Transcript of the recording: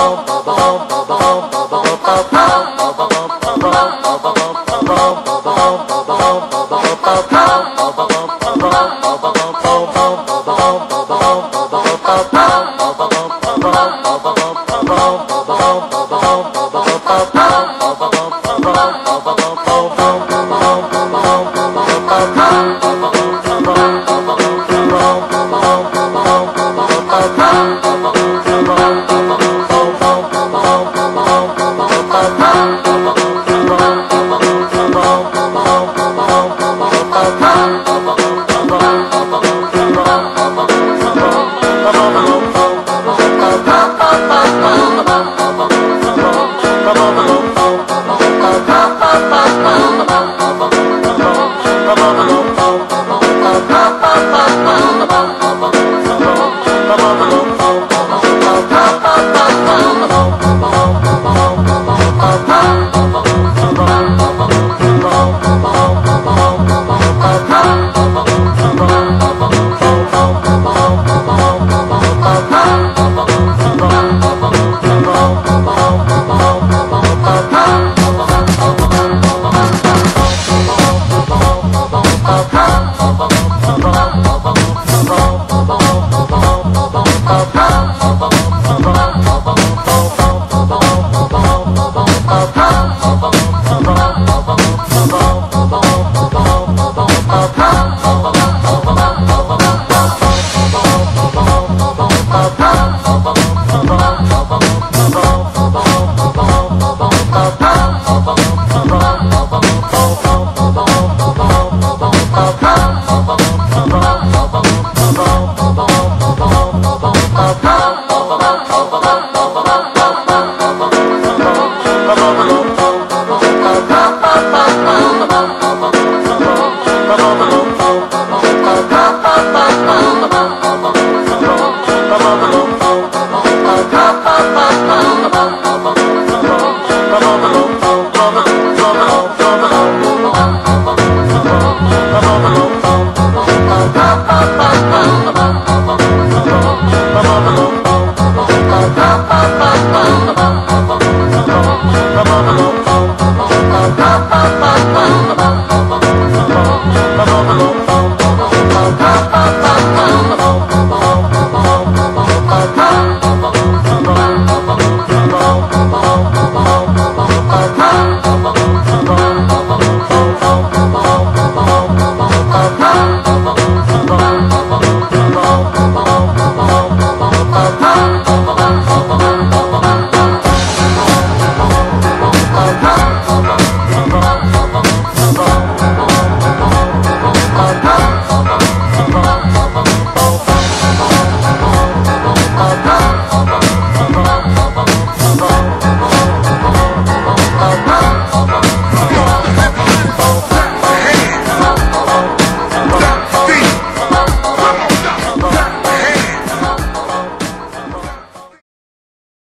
Bum bum bum bum Dios.